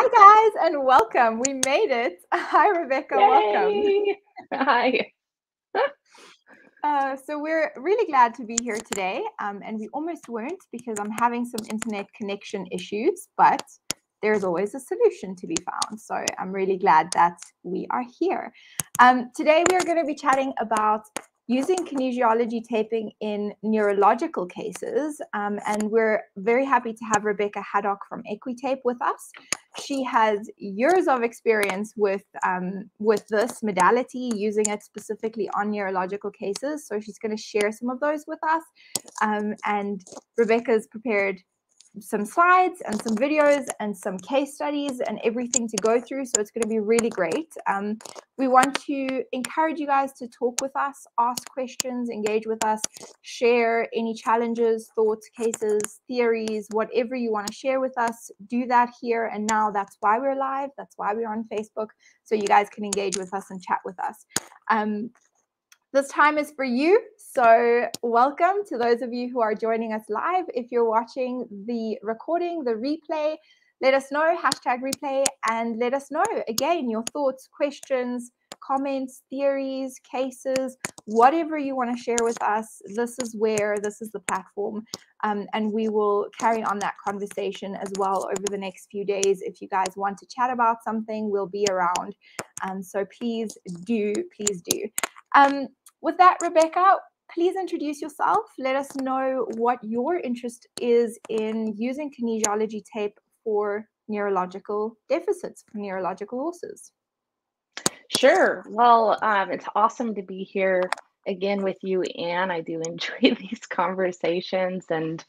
Hi, guys, and welcome. We made it. Hi, Rebecca. Yay. Welcome. Hi. Uh, so we're really glad to be here today, um, and we almost weren't because I'm having some internet connection issues, but there's always a solution to be found. So I'm really glad that we are here. Um, today we are going to be chatting about using kinesiology taping in neurological cases. Um, and we're very happy to have Rebecca Haddock from Equitape with us. She has years of experience with, um, with this modality, using it specifically on neurological cases. So she's going to share some of those with us. Um, and Rebecca's prepared some slides and some videos and some case studies and everything to go through. So it's going to be really great. Um, we want to encourage you guys to talk with us, ask questions, engage with us, share any challenges, thoughts, cases, theories, whatever you want to share with us. Do that here and now. That's why we're live. That's why we're on Facebook. So you guys can engage with us and chat with us. Um, this time is for you. So, welcome to those of you who are joining us live. If you're watching the recording, the replay, let us know, hashtag replay, and let us know again your thoughts, questions, comments, theories, cases, whatever you want to share with us. This is where, this is the platform. Um, and we will carry on that conversation as well over the next few days. If you guys want to chat about something, we'll be around. Um, so please do, please do. Um, with that, Rebecca, please introduce yourself. Let us know what your interest is in using kinesiology tape for neurological deficits, for neurological horses. Sure. Well, um, it's awesome to be here again with you, Anne. I do enjoy these conversations. And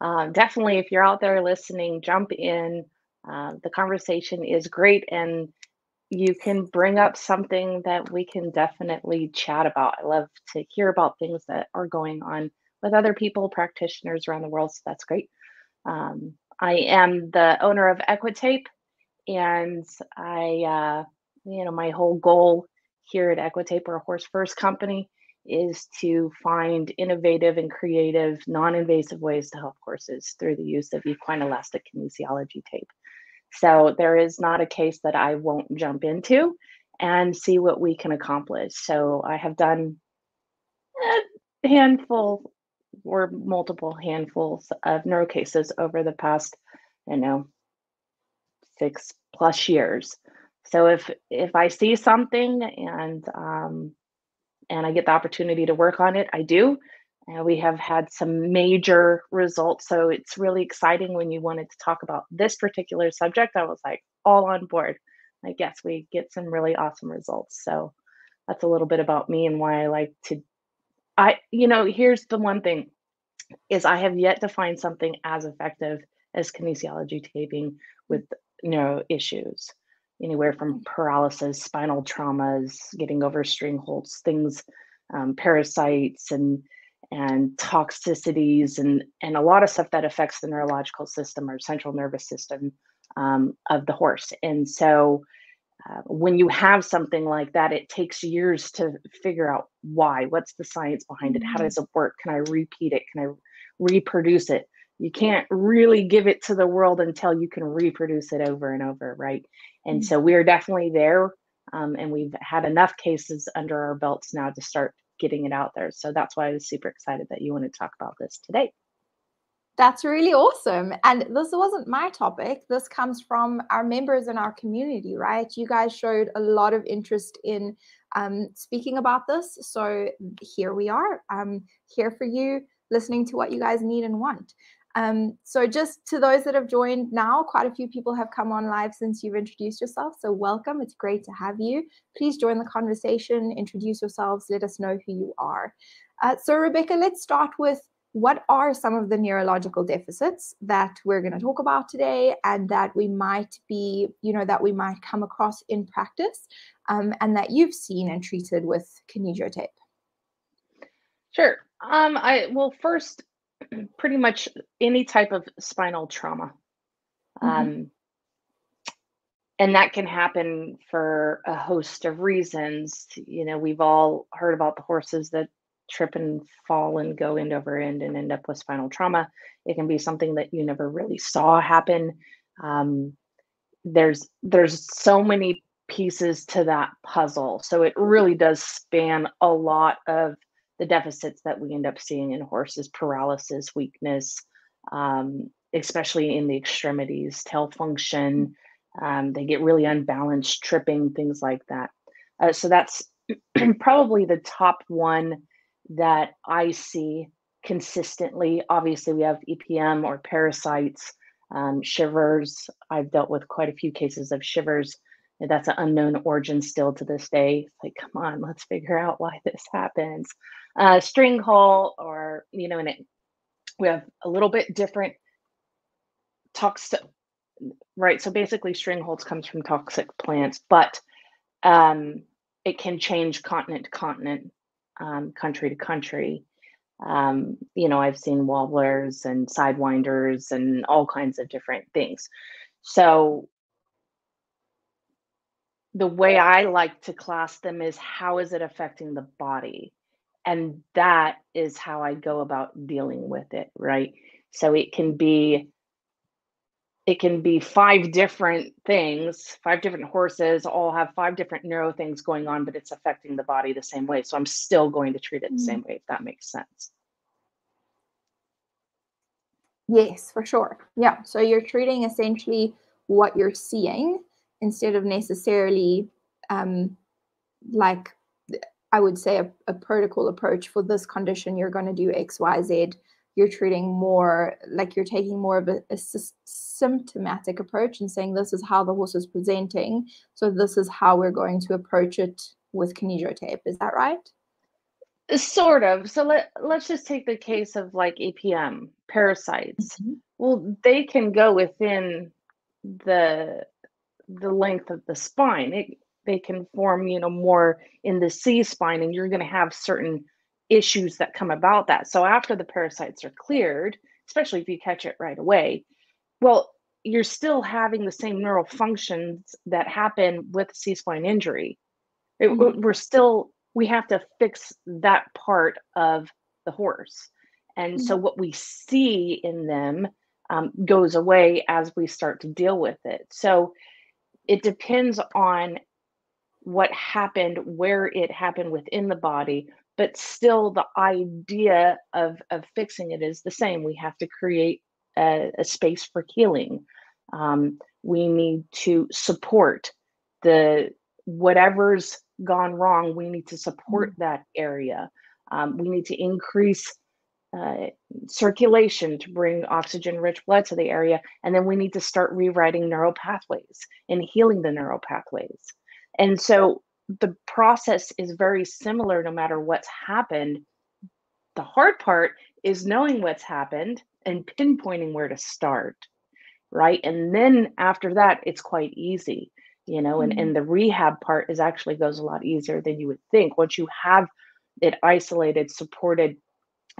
um, definitely, if you're out there listening, jump in. Uh, the conversation is great. And you can bring up something that we can definitely chat about. I love to hear about things that are going on with other people, practitioners around the world. So that's great. Um, I am the owner of Equitape, and I, uh, you know, my whole goal here at Equitape, we're a horse first company, is to find innovative and creative, non invasive ways to help horses through the use of equine elastic kinesiology tape. So there is not a case that I won't jump into and see what we can accomplish. So I have done a handful or multiple handfuls of neuro cases over the past, you know, six plus years. So if if I see something and um, and I get the opportunity to work on it, I do. Uh, we have had some major results. So it's really exciting when you wanted to talk about this particular subject. I was like all on board. I guess we get some really awesome results. So that's a little bit about me and why I like to. I, you know, here's the one thing is I have yet to find something as effective as kinesiology taping with neuro issues, anywhere from mm. paralysis, spinal traumas, getting over stringhalts, things, um, parasites, and and toxicities and and a lot of stuff that affects the neurological system or central nervous system um, of the horse and so uh, when you have something like that it takes years to figure out why what's the science behind it how mm-hmm. does it work can i repeat it can i reproduce it you can't really give it to the world until you can reproduce it over and over right and mm-hmm. so we're definitely there um, and we've had enough cases under our belts now to start getting it out there. So that's why I was super excited that you want to talk about this today. That's really awesome. And this wasn't my topic. This comes from our members in our community, right? You guys showed a lot of interest in um, speaking about this. So here we are. I'm here for you, listening to what you guys need and want. Um, so just to those that have joined now, quite a few people have come on live since you've introduced yourself. So welcome. It's great to have you. Please join the conversation, introduce yourselves, let us know who you are. Uh, so Rebecca, let's start with what are some of the neurological deficits that we're going to talk about today and that we might be, you know, that we might come across in practice um, and that you've seen and treated with kinesiotape? Sure. Um, I well first pretty much any type of spinal trauma. Mm-hmm. Um, and that can happen for a host of reasons. You know, we've all heard about the horses that trip and fall and go end over end and end up with spinal trauma. It can be something that you never really saw happen. Um, there's there's so many pieces to that puzzle. So it really does span a lot of the deficits that we end up seeing in horses paralysis, weakness, um, especially in the extremities, tail function. Um, they get really unbalanced, tripping, things like that. Uh, so that's probably the top one that I see consistently. Obviously, we have EPM or parasites, um, shivers. I've dealt with quite a few cases of shivers. That's an unknown origin still to this day. like, come on, let's figure out why this happens. Uh, Stringhalt, or you know, and it, we have a little bit different toxic, right? So basically, Stringhalts comes from toxic plants, but um, it can change continent to continent, um, country to country. Um, you know, I've seen wobblers and sidewinders and all kinds of different things. So the way I like to class them is how is it affecting the body? And that is how I go about dealing with it, right? So it can be it can be five different things, five different horses, all have five different neuro things going on, but it's affecting the body the same way. So I'm still going to treat it the mm. same way, if that makes sense. Yes, for sure. Yeah. So you're treating essentially what you're seeing instead of necessarily um, like I would say a, a protocol approach for this condition. You're going to do X, Y, Z. You're treating more like you're taking more of a, a symptomatic approach and saying this is how the horse is presenting so this is how we're going to approach it with kinesio tape is that right? Sort of. So let, let's just take the case of like epm parasites. Mm-hmm. well they can go within the the length of the spine. It, they can form you know more in the c spine and you're going to have certain issues that come about that. So after the parasites are cleared, especially if you catch it right away, well, you're still having the same neural functions that happen with C spine injury. It, mm-hmm. We're still, we have to fix that part of the horse. And mm-hmm. so what we see in them um, goes away as we start to deal with it. So it depends on what happened, where it happened within the body, but still the idea of of fixing it is the same. We have to create a, a space for healing. Um, we need to support the whatever's gone wrong we need to support mm-hmm. that area. Um, we need to increase uh, circulation to bring oxygen rich blood to the area and then we need to start rewriting neural pathways and healing the neural pathways and so the process is very similar no matter what's happened. The hard part is knowing what's happened and pinpointing where to start, right? And then after that, it's quite easy, you know, mm-hmm. and, and the rehab part is actually goes a lot easier than you would think. Once you have it isolated, supported,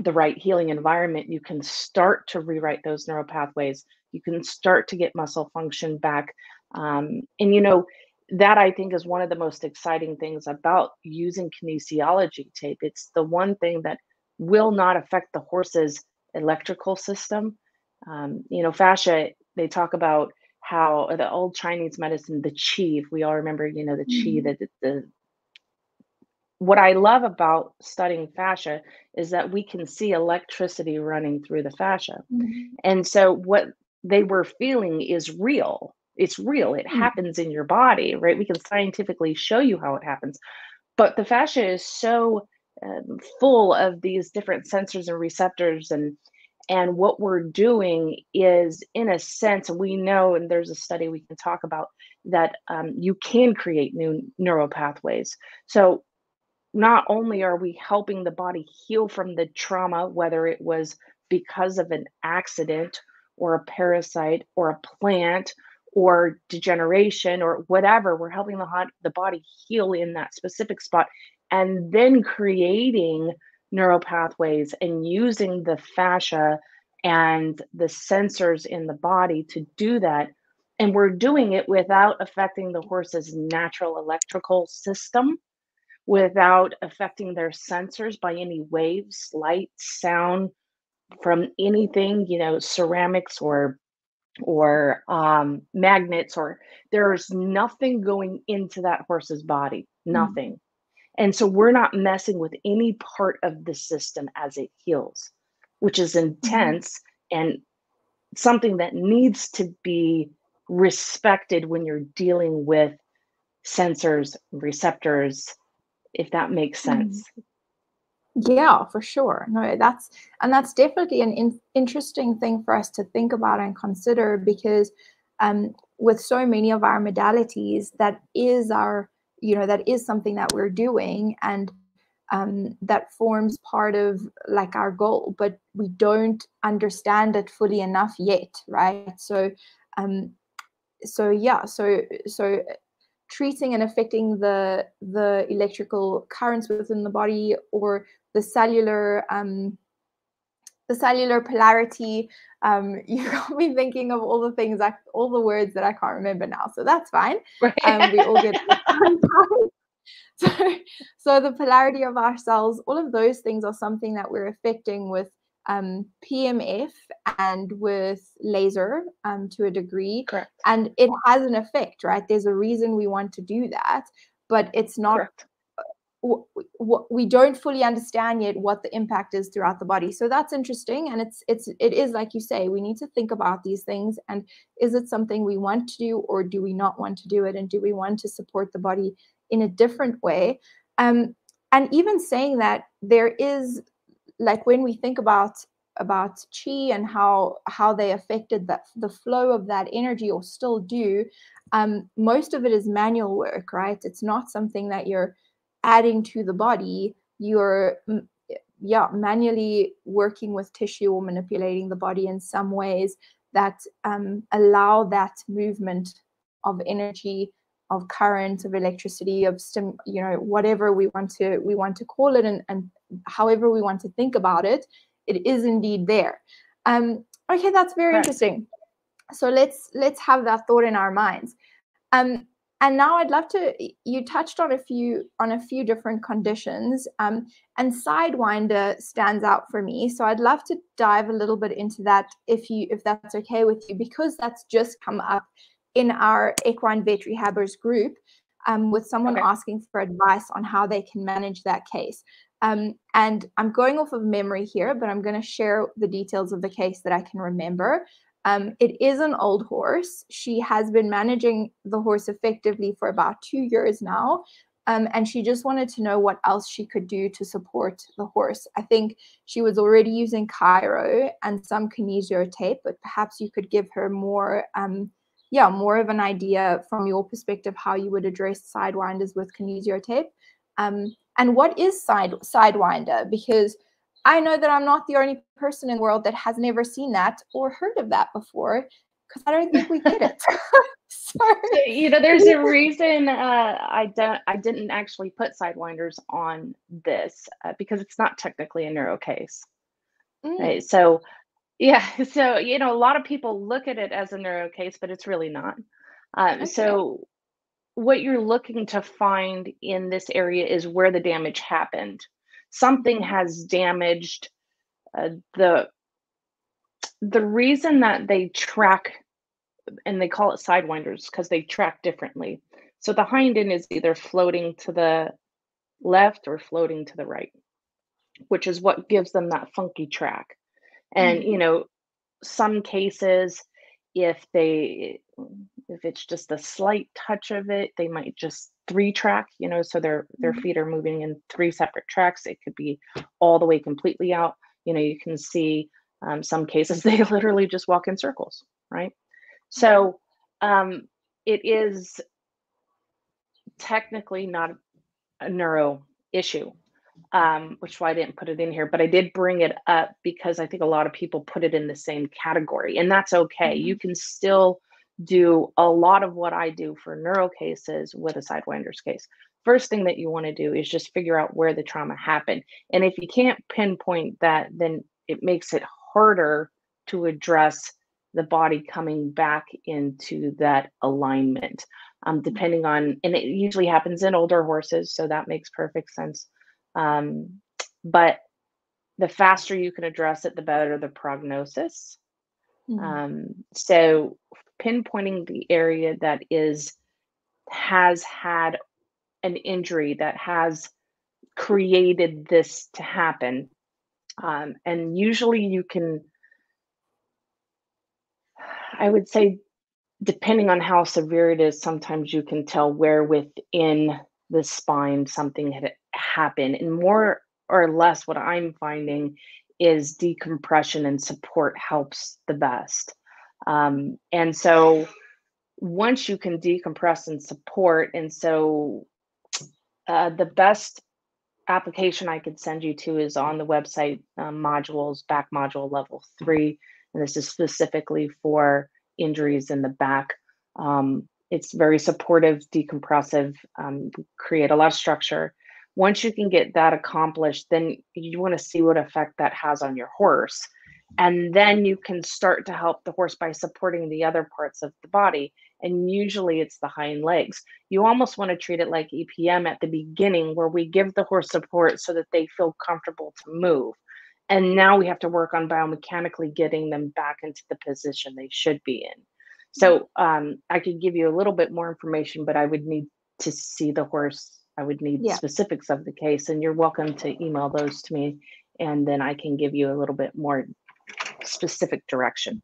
the right healing environment, you can start to rewrite those neural pathways. You can start to get muscle function back. Um, and, you know, that I think is one of the most exciting things about using kinesiology tape. It's the one thing that will not affect the horse's electrical system. Um, you know, fascia, they talk about how the old Chinese medicine, the qi, if we all remember, you know, the qi, mm-hmm. the, the what I love about studying fascia is that we can see electricity running through the fascia. Mm-hmm. And so what they were feeling is real it's real it mm. happens in your body right? We can scientifically show you how it happens. But the fascia is so um, full of these different sensors and receptors and and what we're doing is in a sense we know and there's a study we can talk about that um, you can create new neural pathways. So not only are we helping the body heal from the trauma whether it was because of an accident or a parasite or a plant or degeneration or whatever we're helping the hot, the body heal in that specific spot and then creating neural pathways and using the fascia and the sensors in the body to do that. And we're doing it without affecting the horse's natural electrical system without affecting their sensors by any waves light sound from anything you know ceramics or or um, magnets, or there's nothing going into that horse's body, mm. nothing. Mm. And so we're not messing with any part of the system as it heals, which is mm-hmm. intense mm. and something that needs to be respected when you're dealing with sensors, receptors, if that makes mm. sense. Mm. Yeah, for sure. No, that's and that's definitely an in, interesting thing for us to think about and consider because um, with so many of our modalities, that is our, you know, that is something that we're doing and um, that forms part of like our goal, but we don't understand it fully enough yet, right? So, um, so yeah, so so treating and affecting the the electrical currents within the body or the cellular um, the cellular polarity. Um, you got me thinking of all the things, like all the words that I can't remember now. So that's fine. Right. Um, we all get so, so the polarity of our cells, all of those things are something that we're affecting with um, PEMF and with laser um, to a degree. Correct. And it has an effect, right? There's a reason we want to do that, but it's not Correct we don't fully understand yet what the impact is throughout the body so that's interesting and it's it's it is like you say we need to think about these things and is it something we want to do or do we not want to do it and do we want to support the body in a different way um and even saying that there is like when we think about about chi and how how they affected that the flow of that energy or still do um most of it is manual work right? It's not something that you're adding to the body, you're yeah manually working with tissue or manipulating the body in some ways that um, allow that movement of energy of current of electricity of stim you know whatever we want to we want to call it and, and however we want to think about it it is indeed there um okay that's very right. interesting so let's let's have that thought in our minds um and now I'd love to. You touched on a few on a few different conditions, um, and Sidewinder stands out for me. So I'd love to dive a little bit into that, if you if that's okay with you, because that's just come up in our Equine Vet Rehabbers group, um, with someone okay. asking for advice on how they can manage that case. Um, and I'm going off of memory here, but I'm going to share the details of the case that I can remember. Um, it is an old horse. She has been managing the horse effectively for about two years now. Um, and she just wanted to know what else she could do to support the horse. I think she was already using chiro and some kinesio tape, but perhaps you could give her more, um, yeah, more of an idea from your perspective how you would address sidewinders with kinesio tape. Um, and what is side sidewinder? Because I know that I'm not the only person in the world that has never seen that or heard of that before because I don't think we get it. Sorry. You know, there's a reason uh, I don't. I didn't actually put sidewinders on this uh, because it's not technically a neuro case. Mm. Right? So, yeah. So you know, a lot of people look at it as a neuro case, but it's really not. Um, okay. So, what you're looking to find in this area is where the damage happened. Something has damaged uh, the the reason that they track and they call it sidewinders because they track differently. So the hind end is either floating to the left or floating to the right which is what gives them that funky track. And mm-hmm. you know some cases if they if it's just a slight touch of it they might just three track you know so their their mm-hmm. feet are moving in three separate tracks it could be all the way completely out you know you can see um, some cases they literally just walk in circles right so um, it is technically not a neuro issue um, which is why I didn't put it in here, but I did bring it up because I think a lot of people put it in the same category, and that's okay. Mm-hmm. You can still do a lot of what I do for neuro cases with a sidewinders case. First thing that you want to do is just figure out where the trauma happened. And if you can't pinpoint that, then it makes it harder to address the body coming back into that alignment. Um, mm-hmm. depending on, and it usually happens in older horses, so that makes perfect sense. Um, but the faster you can address it, the better the prognosis. Mm. Um, so pinpointing the area that is has had an injury that has created this to happen. Um, and usually you can, I would say, depending on how severe it is, sometimes you can tell where within the spine something had happened. And more or less, what I'm finding is decompression and support helps the best. Um, and so once you can decompress and support, and so uh, the best application I could send you to is on the website um, modules, back module level three. And this is specifically for injuries in the back. Um, it's very supportive, decompressive, um, create a lot of structure. Once you can get that accomplished, then you want to see what effect that has on your horse. And then you can start to help the horse by supporting the other parts of the body. And usually it's the hind legs. You almost want to treat it like EPM at the beginning, where we give the horse support so that they feel comfortable to move. And now we have to work on biomechanically getting them back into the position they should be in. So um, I could give you a little bit more information, but I would need to see the horse. I would need yeah. specifics of the case, and you're welcome to email those to me, and then I can give you a little bit more specific direction.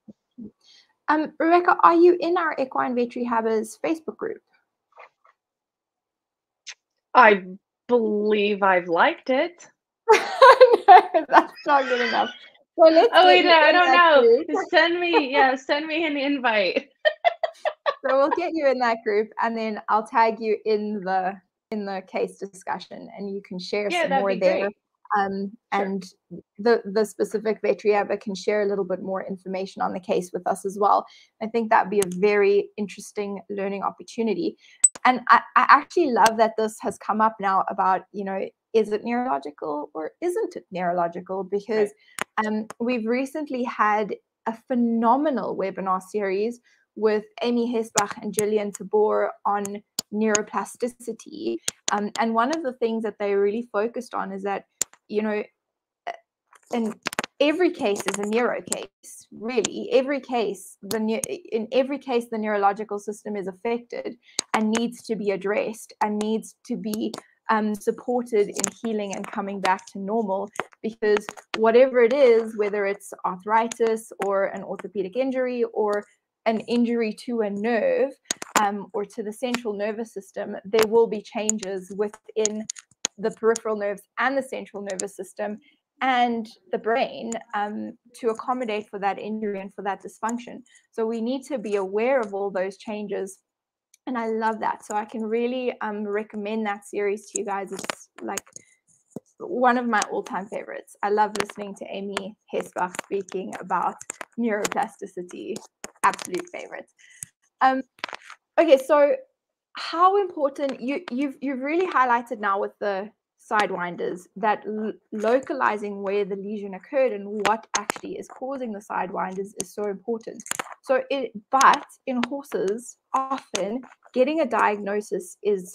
Um, Rebecca, are you in our Equine Vet Rehabbers Facebook group? I believe I've liked it. no, that's not good enough. Well, let's oh wait, no, I don't know. Send me, yeah, send me an invite. so we'll get you in that group, and then I'll tag you in the in the case discussion, and you can share yeah, some more there. Great. Um, sure. and the the specific veterinarian can share a little bit more information on the case with us as well. I think that'd be a very interesting learning opportunity. And I, I actually love that this has come up now about, you know, is it neurological or isn't it neurological? Because right. um, we've recently had a phenomenal webinar series with Amie Hesbach and Gillian Tabor on neuroplasticity. Um, and one of the things that they really focused on is that you know, and every case is a neuro case, really. Every case, the in every case, the neurological system is affected and needs to be addressed and needs to be um, supported in healing and coming back to normal because whatever it is, whether it's arthritis or an orthopedic injury or an injury to a nerve um, or to the central nervous system, there will be changes within the peripheral nerves and the central nervous system and the brain um, to accommodate for that injury and for that dysfunction. So we need to be aware of all those changes. And I love that. So I can really um, recommend that series to you guys. It's like one of my all-time favorites. I love listening to Amie Hesbach speaking about neuroplasticity. Absolute favorites. Um, okay, so how important you you've you've really highlighted now with the sidewinders that localizing where the lesion occurred and what actually is causing the sidewinders is so important. So it but in horses often getting a diagnosis is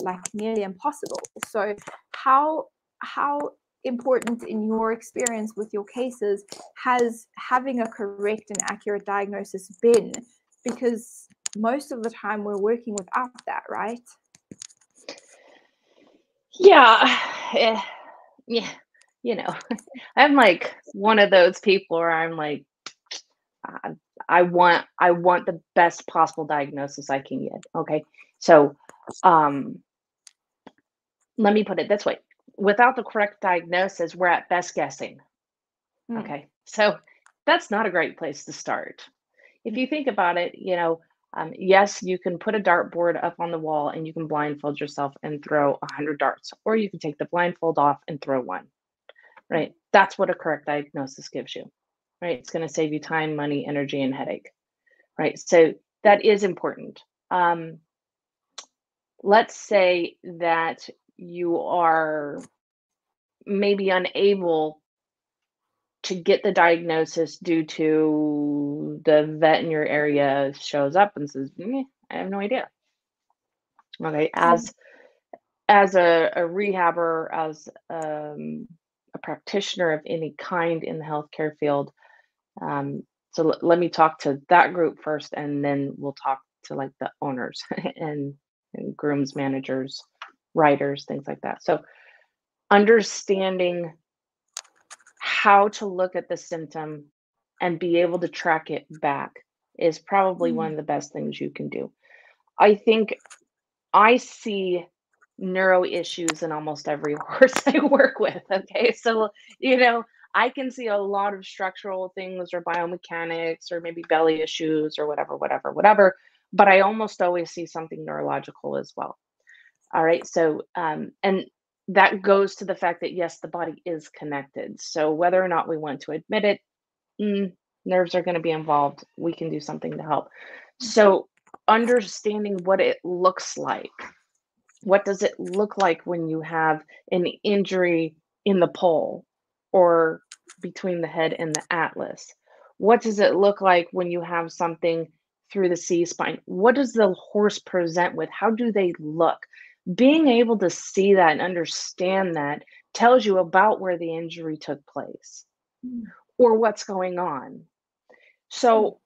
like nearly impossible. So how how important in your experience with your cases has having a correct and accurate diagnosis been because most of the time we're working without that, right? Yeah. Eh, yeah. You know, I'm like one of those people where I'm like, I, I want I want the best possible diagnosis I can get. Okay. So um let me put it this way. Without the correct diagnosis, we're at best guessing. Mm. Okay. So that's not a great place to start. If you think about it, you know, um, yes, you can put a dartboard up on the wall and you can blindfold yourself and throw 100 darts, or you can take the blindfold off and throw one, right? That's what a correct diagnosis gives you, right? It's going to save you time, money, energy, and headache, right? So that is important. Um, let's say that you are maybe unable to get the diagnosis due to the vet in your area shows up and says, mm, I have no idea. Okay, as as a, a rehabber, as um, a practitioner of any kind in the healthcare field, um, so l- let me talk to that group first, and then we'll talk to like the owners and, and grooms, managers, writers, things like that. So understanding how to look at the symptom and be able to track it back is probably one Mm. of the best things you can do. I think I see neuro issues in almost every horse I work with. Okay. So, you know, I can see a lot of structural things or biomechanics or maybe belly issues or whatever, whatever, whatever. But I almost always see something neurological as well. All right. So, um, and that goes to the fact that yes, the body is connected. So, whether or not we want to admit it, mm, nerves are going to be involved. We can do something to help. So, understanding what it looks like. What does it look like when you have an injury in the pole or between the head and the atlas? What does it look like when you have something through the C spine? What does the horse present with? How do they look? Being able to see that and understand that tells you about where the injury took place Mm. or what's going on. So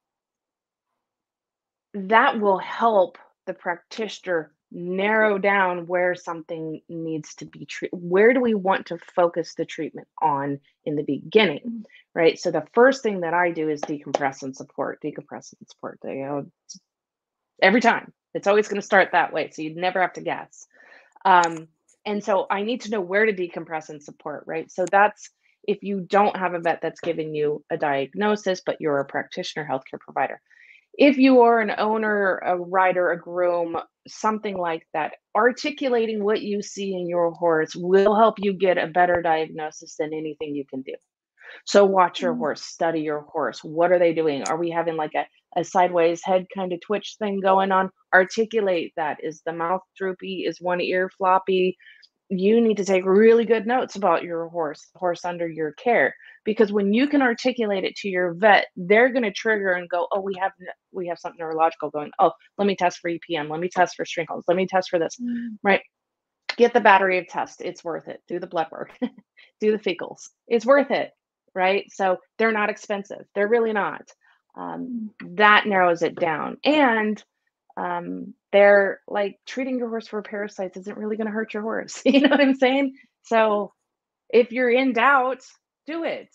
that will help the practitioner narrow down where something needs to be treated. Where do we want to focus the treatment on in the beginning, Mm. right? So the first thing that I do is decompress and support, decompress and support. You know, every time it's always going to start that way, so you'd never have to guess. Um, and so I need to know where to decompress and support, right? So that's if you don't have a vet that's giving you a diagnosis, but you're a practitioner, healthcare provider. If you are an owner, a rider, a groom, something like that, articulating what you see in your horse will help you get a better diagnosis than anything you can do. So watch your Mm. horse, study your horse. What are they doing? Are we having like a, a sideways head kind of twitch thing going on? Articulate that. Is the mouth droopy? Is one ear floppy? You need to take really good notes about your horse, the horse under your care, because when you can articulate it to your vet, they're going to trigger and go, "Oh, we have we have something neurological going. Oh, let me test for EPM. Let me test for Stringhalt's. Let me test for this." Mm. Right? Get the battery of tests. It's worth it. Do the blood work. Do the fecals. It's worth it. Right? So they're not expensive. They're really not. Um, that narrows it down. And um, they're like treating your horse for parasites isn't really going to hurt your horse. you know what I'm saying? So if you're in doubt, do it.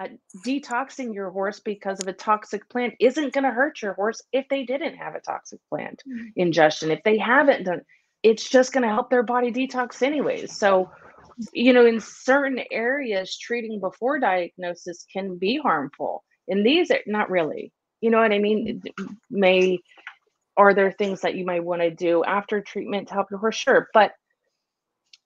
Uh, detoxing your horse because of a toxic plant isn't going to hurt your horse if they didn't have a toxic plant Mm. ingestion. If they haven't done, it's just going to help their body detox anyways. So, you know, in certain areas, treating before diagnosis can be harmful. In these, are- not really. You know what I mean? May are there things that you might want to do after treatment to help your horse? Sure, but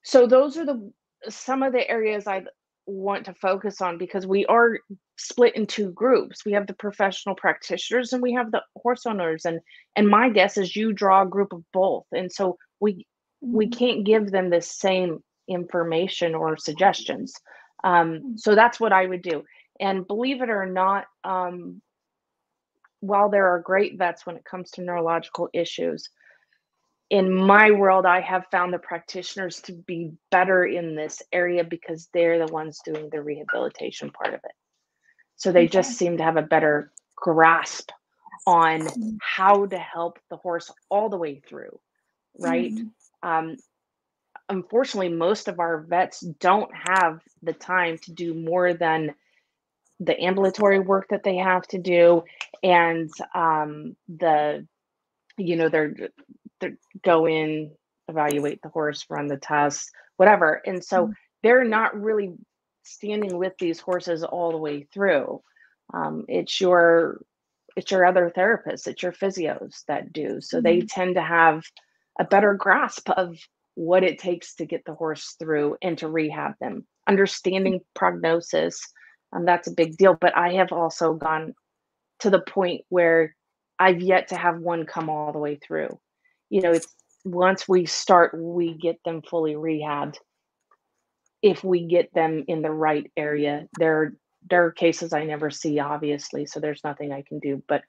so those are the some of the areas I want to focus on because we are split in two groups. We have the professional practitioners and we have the horse owners and and my guess is you draw a group of both. And so we we Mm. can't give them the same information or suggestions. Um, Mm. so that's what I would do. And believe it or not, um, while there are great vets when it comes to neurological issues, in my world, I have found the practitioners to be better in this area because they're the ones doing the rehabilitation part of it. So they just seem to have a better grasp on Mm. how to help the horse all the way through, right? Mm. Um, unfortunately, most of our vets don't have the time to do more than the ambulatory work that they have to do and um, the you know they're they're go in evaluate the horse run the tests whatever and so Mm. they're not really standing with these horses all the way through um, it's your it's your other therapists it's your physios that do so they Mhm. tend to have a better grasp of what it takes to get the horse through and to rehab them understanding prognosis um, that's a big deal but i have also gone to the point where i've yet to have one come all the way through. You know it's once we start we get them fully rehabbed. If we get them in the right area there there are cases i never see obviously so there's nothing i can do but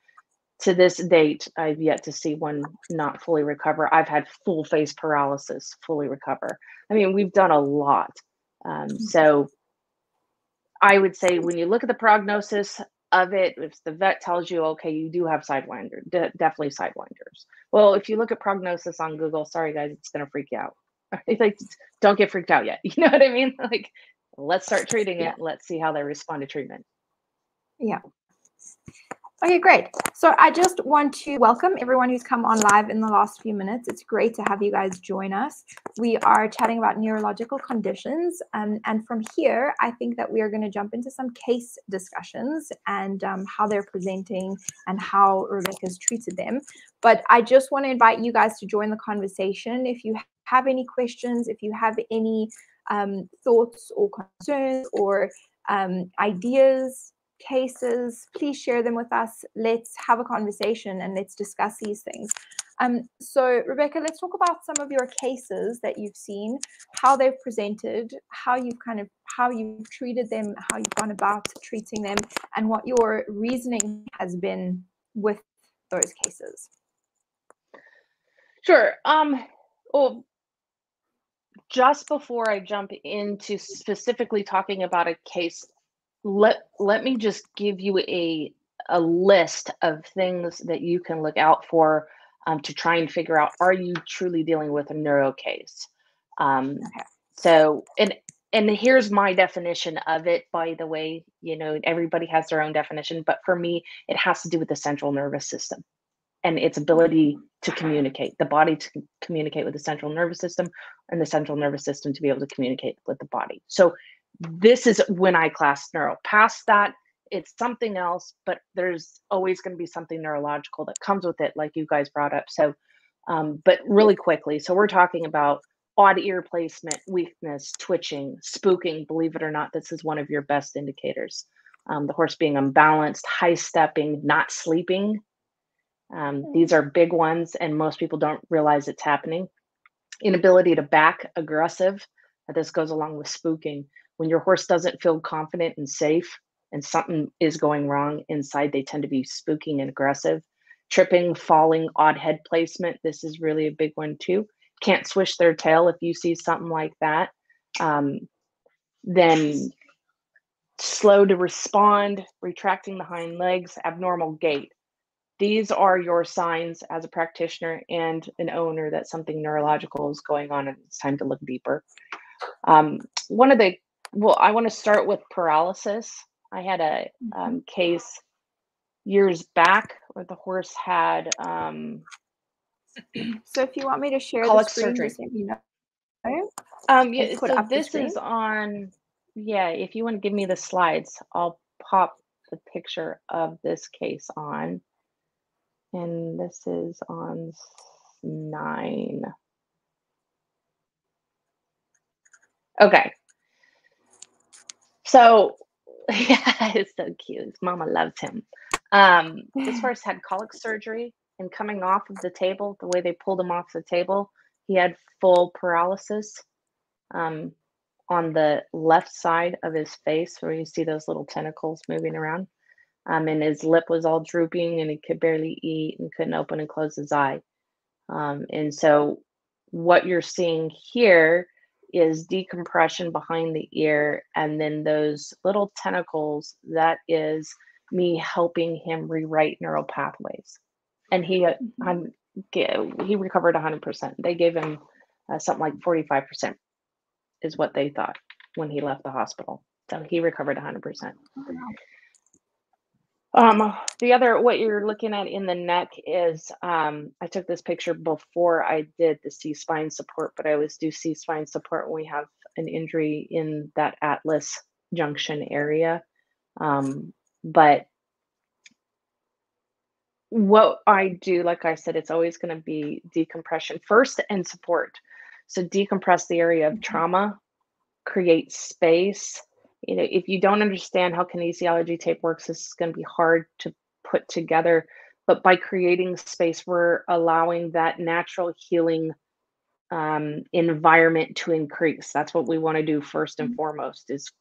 to this date i've yet to see one not fully recover. I've had full face paralysis fully recover. I mean we've done a lot um, so i would say when you look at the prognosis of it, if the vet tells you, okay, you do have sidewinder, de- definitely sidewinders. Well, if you look at prognosis on Google, sorry guys, it's going to freak you out. like, don't get freaked out yet. You know what I mean? Like, let's start treating it. Let's see how they respond to treatment. Yeah. Okay, great. So I just want to welcome everyone who's come on live in the last few minutes. It's great to have you guys join us. We are chatting about neurological conditions. Um, and from here, I think that we are going to jump into some case discussions and um, how they're presenting and how Rebecca's treated them. But I just want to invite you guys to join the conversation. If you have any questions, if you have any um, thoughts or concerns or um, ideas, cases, please share them with us. Let's have a conversation and let's discuss these things. Um, so, Rebecca, let's talk about some of your cases that you've seen, how they've presented, how you've kind of how you've treated them, how you've gone about treating them, and what your reasoning has been with those cases. Sure. Um, well, just before I jump into specifically talking about a case let let me just give you a a list of things that you can look out for um, to try and figure out are you truly dealing with a neuro case? Um, okay. so and and here's my definition of it by the way you know everybody has their own definition but for me it has to do with the central nervous system and its ability to communicate the body to communicate with the central nervous system and the central nervous system to be able to communicate with the body. So this is when I class neuro. Past that, it's something else, but there's always going to be something neurological that comes with it, like you guys brought up. So, um, but really quickly, so we're talking about odd ear placement, weakness, twitching, spooking. Believe it or not, this is one of your best indicators. Um, the horse being unbalanced, high stepping, not sleeping. Um, these are big ones, and most people don't realize it's happening. Inability to back, aggressive. This goes along with spooking when your horse doesn't feel confident and safe and something is going wrong inside, they tend to be spooking and aggressive. Tripping, falling, odd head placement. This is really a big one too. Can't swish their tail if you see something like that. Um, then slow to respond, retracting the hind legs, abnormal gait. These are your signs as a practitioner and an owner that something neurological is going on and it's time to look deeper. Um, one of the well, I want to start with paralysis. I had a mm-hmm. um, case years back where the horse had. Um, so, if you want me to share the screen, surgery. let know. Um, yeah, so this is on. Yeah, if you want to give me the slides, I'll pop the picture of this case on. And this is on nine. Okay, so yeah, it's so cute. Mama loves him. Um, this horse had colic surgery and coming off of the table, the way they pulled him off the table, he had full paralysis um, on the left side of his face, where you see those little tentacles moving around. Um, and his lip was all drooping, and he could barely eat and couldn't open and close his eye. Um, and so, what you're seeing here is decompression behind the ear and then those little tentacles that is me helping him rewrite neural pathways. And he uh, mm-hmm. he recovered 100% they gave him uh, something like 45% is what they thought when he left the hospital. So he recovered 100% um, the other, what you're looking at in the neck is, um, I took this picture before I did the C spine support, but I always do C spine support when we have an injury in that atlas junction area. Um, but what I do, like I said, it's always going to be decompression first and support. So decompress the area of mm-hmm. trauma, create space, you know, if you don't understand how kinesiology tape works, this is going to be hard to put together. But by creating space, we're allowing that natural healing um, environment to increase. That's what we want to do first and mm-hmm. foremost is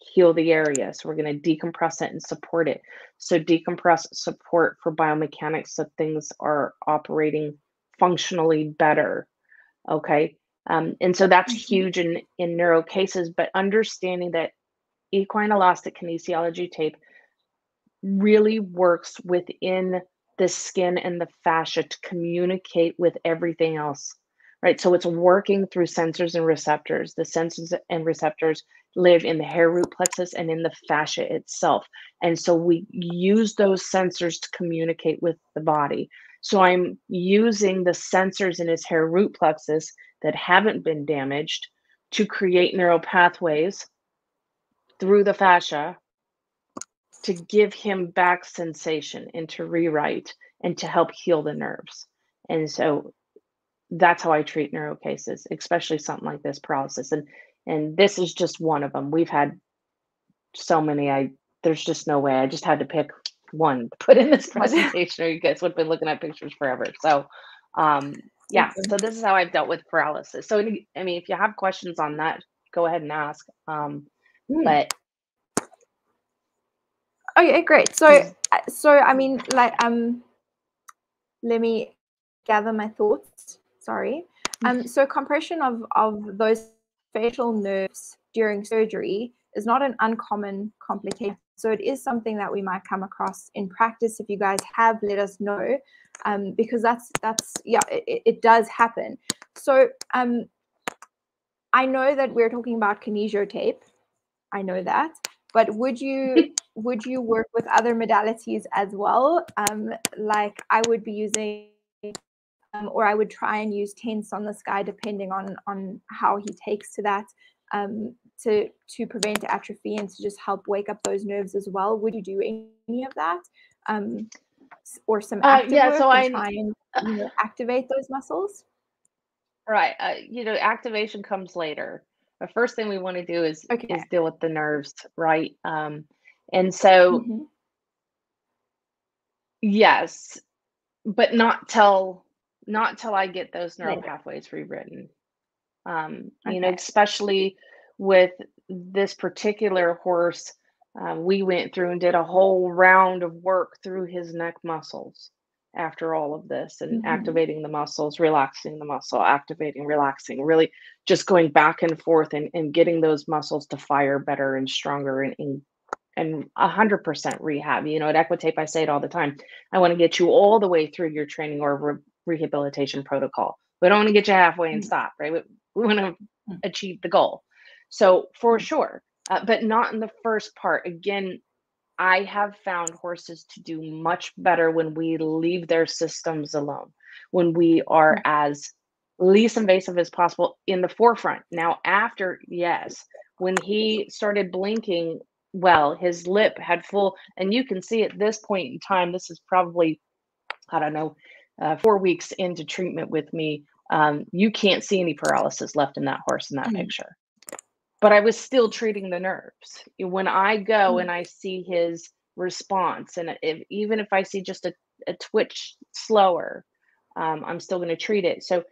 heal the area. So we're going to decompress it and support it. So decompress support for biomechanics so things are operating functionally better. Okay. Um, and so that's mm-hmm. huge in, in neuro cases, but understanding that equine elastic kinesiology tape really works within the skin and the fascia to communicate with everything else right? So it's working through sensors and receptors. The sensors and receptors live in the hair root plexus and in the fascia itself. And so we use those sensors to communicate with the body. So i'm using the sensors in his hair root plexus that haven't been damaged to create neural pathways through the fascia to give him back sensation and to rewrite and to help heal the nerves. And so that's how I treat neuro cases, especially something like this paralysis. And and this is just one of them. We've had so many. I there's just no way. I just had to pick one to put in this presentation, or you guys would have been looking at pictures forever. So um yeah, so this is how I've dealt with paralysis. So I mean, if you have questions on that, go ahead and ask. Um, mm. but Okay, great. So, uh, so I mean, like, um, let me gather my thoughts. Sorry. Um, so compression of of those facial nerves during surgery is not an uncommon complication. So it is something that we might come across in practice. If you guys have, let us know, um, because that's that's yeah, it, it does happen. So um, I know that we're talking about kinesio tape. I know that, but would you would you work with other modalities as well? Um, like I would be using, um, or I would try and use TENS on the sky, depending on on how he takes to that, um, to to prevent atrophy and to just help wake up those nerves as well. Would you do any of that, um, or some uh, yeah? so I try and you know, activate those muscles. Right. Uh, you know, activation comes later the first thing we want to do is okay. is deal with the nerves, right? Um, and so, mm-hmm. yes, but not till not till I get those neural pathways rewritten. Um, okay. You know, especially with this particular horse, um, we went through and did a whole round of work through his neck muscles after all of this and mm-hmm. activating the muscles, relaxing the muscle, activating, relaxing, really just going back and forth and, and getting those muscles to fire better and stronger and, and and 100% rehab. You know, at Equitape, I say it all the time. I want to get you all the way through your training or re- rehabilitation protocol. We don't want to get you halfway and mm. stop, right? We, we want to mm. achieve the goal. So, for mm. sure, uh, but not in the first part. Again, I have found horses to do much better when we leave their systems alone, when we are as least invasive as possible in the forefront. Now, after, yes, when he started blinking, well, his lip had full, and you can see at this point in time, this is probably, I don't know, uh, four weeks into treatment with me. Um, you can't see any paralysis left in that horse in that mm-hmm. picture but I was still treating the nerves. When I go mm. and I see his response, and if, even if I see just a, a twitch slower, um, I'm still going to treat it. So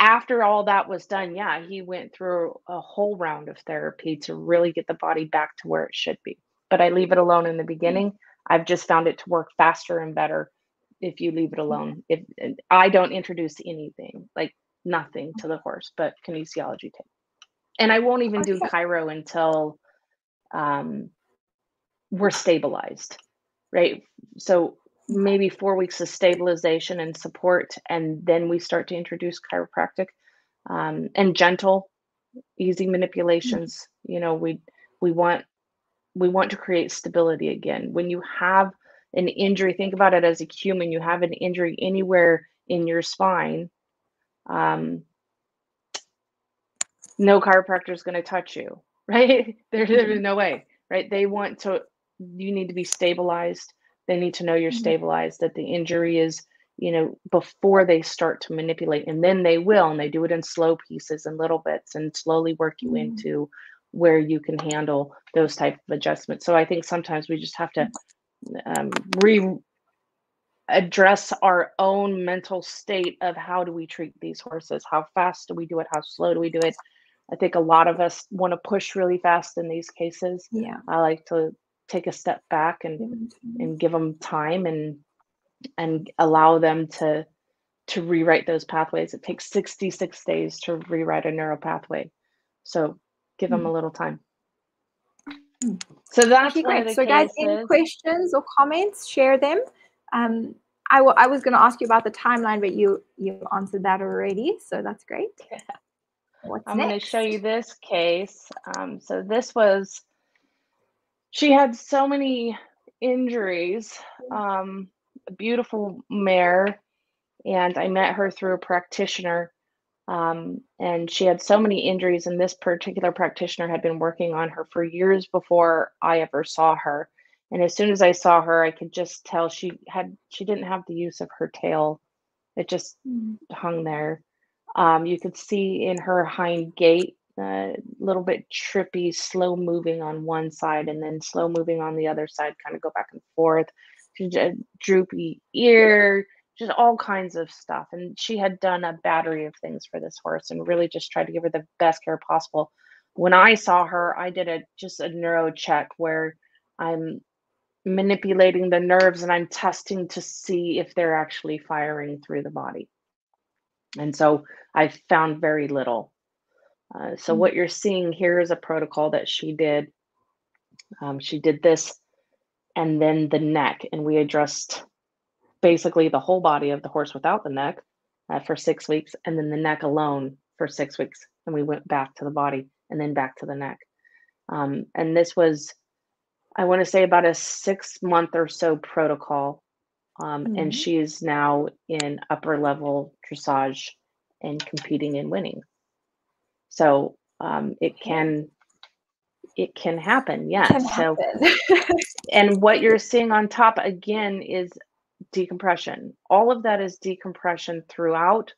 after all that was done, yeah, he went through a whole round of therapy to really get the body back to where it should be. But I leave it alone in the mm. beginning. I've just found it to work faster and better if you leave it alone. If I don't introduce anything, like nothing to the horse, but kinesiology tape and I won't even do chiro until um, we're stabilized, right? So maybe four weeks of stabilization and support, and then we start to introduce chiropractic um, and gentle, easy manipulations. You know, we we want we want to create stability again. When you have an injury, think about it as a human. You have an injury anywhere in your spine. Um, no chiropractor is going to touch you, right? there, there's mm-hmm. no way, right? They want to, you need to be stabilized. They need to know you're mm-hmm. stabilized, that the injury is, you know, before they start to manipulate. And then they will, and they do it in slow pieces and little bits and slowly work you mm-hmm. into where you can handle those type of adjustments. So I think sometimes we just have to um, re address our own mental state of how do we treat these horses? How fast do we do it? How slow do we do it? I think a lot of us want to push really fast in these cases. Yeah. I like to take a step back and and give them time and and allow them to to rewrite those pathways. It takes 66 days to rewrite a neural pathway. So give them a mm-hmm. little time. So that's Okay, great. So guys, any questions or comments, share them. Um, I wa- I was going to ask you about the timeline, but you you answered that already, so that's great. What's I'm going to show you this case. Um, so this was, she had so many injuries. Um, a beautiful mare, and I met her through a practitioner. Um, and she had so many injuries, and this particular practitioner had been working on her for years before I ever saw her. And as soon as I saw her, I could just tell she had she didn't have the use of her tail. It just Mm, hung there. Um, you could see in her hind gait a little bit trippy, slow moving on one side and then slow moving on the other side, kind of go back and forth. She had a droopy ear, just all kinds of stuff. And she had done a battery of things for this horse and really just tried to give her the best care possible. When I saw her, I did a just a neuro check where I'm manipulating the nerves and I'm testing to see if they're actually firing through the body. And so I found very little. Uh, so Mm. what you're seeing here is a protocol that she did. Um, she did this and then the neck, and we addressed basically the whole body of the horse without the neck uh, for six weeks, and then the neck alone for six weeks. And we went back to the body and then back to the neck. Um, and this was, I want to say, about a six month or so protocol. Um, and Mhm. she is now in upper level dressage and competing and winning. So um, it can it can happen, Can yes. So happen. and what you're seeing on top again is decompression. All of that is decompression throughout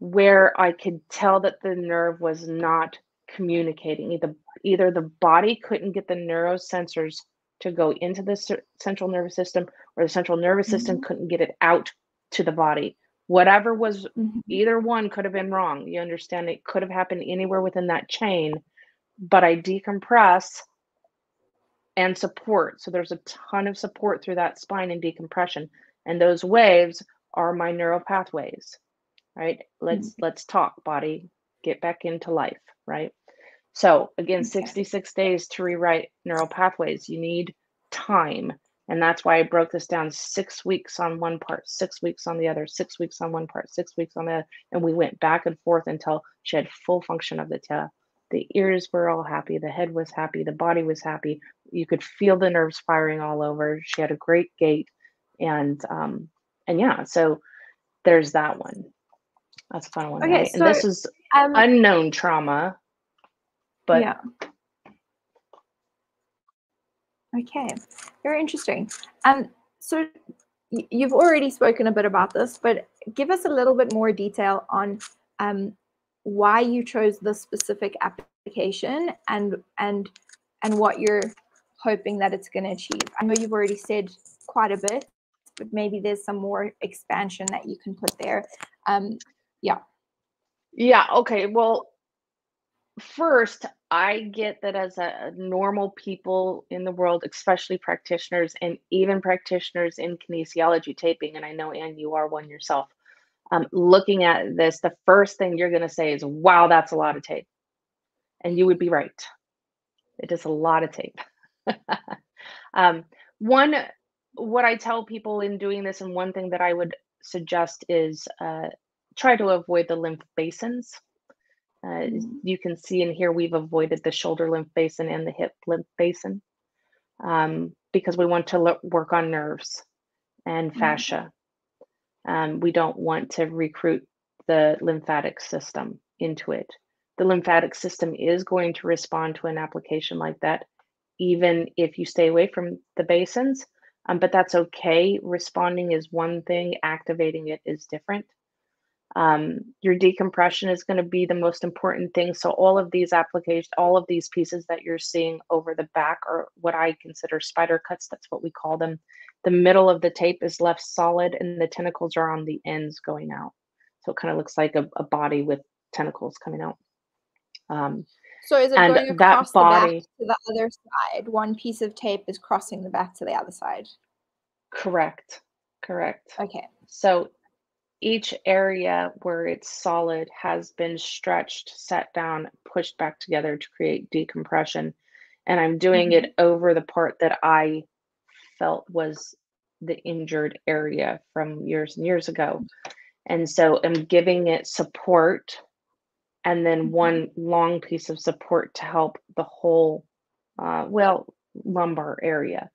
where I could tell that the nerve was not communicating. Either either the body couldn't get the neurosensors to go into the central nervous system or the central nervous system Mhm. couldn't get it out to the body. Whatever was Mhm. either one could have been wrong. You understand it could have happened anywhere within that chain, but I decompress and support. So there's a ton of support through that spine and decompression. And those waves are my neural pathways, right? Let's let's talk, body, get back into life, right? So again, Okay. 66 days to rewrite neural pathways. You need time. And that's why I broke this down six weeks on one part, six weeks on the other, six weeks on one part, six weeks on the other. And we went back and forth until she had full function of the tail. The ears were all happy, the head was happy, the body was happy. You could feel the nerves firing all over. She had a great gait. And um, and yeah, so there's that one. That's a fun one, Okay, right? And this is Um, unknown trauma, but yeah. Okay. Very interesting. Um, so you've already spoken a bit about this, but give us a little bit more detail on um, why you chose this specific application and and and what you're hoping that it's going to achieve. I know you've already said quite a bit, but maybe there's some more expansion that you can put there. Um, yeah. Yeah, okay. Well, first, I get that as a normal people in the world, especially practitioners and even practitioners in kinesiology taping, and I know Anne, you are one yourself. Um, looking at this, the first thing you're going to say is, "Wow, that's a lot of tape," and you would be right. It is a lot of tape. um, one, what I tell people in doing this, and one thing that I would suggest is uh, try to avoid the lymph basins. Uh, Mhm. you can see in here we've avoided the shoulder lymph basin and the hip lymph basin um, because we want to work on nerves and Mhm. fascia. Um, we don't want to recruit the lymphatic system into it. The lymphatic system is going to respond to an application like that, even if you stay away from the basins. Um, but that's okay. Responding is one thing, activating it is different. Um, your decompression is going to be the most important thing. So all of these applications, all of these pieces that you're seeing over the back are what I consider spider cuts. That's what we call them. The middle of the tape is left solid and the tentacles are on the ends going out. So it kind of looks like a, a body with tentacles coming out. Um, So is it and going that across the back to the other side? One piece of tape is crossing the back to the other side. correct, correct. Okay. So each area where it's solid has been stretched, set down, pushed back together to create decompression. and I'm doing Mhm. it over the part that I felt was the injured area from years and years ago. And so I'm giving it support and then Mhm. one long piece of support to help the whole, uh, well, lumbar area.